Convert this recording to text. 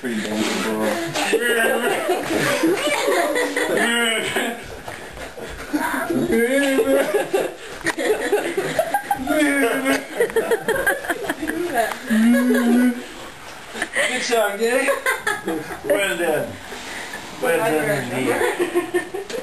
pretty dangerous. Good song, Daddy. Well done. Well done indeed.